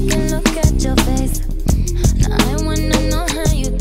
I can look at your face. Now I wanna know how you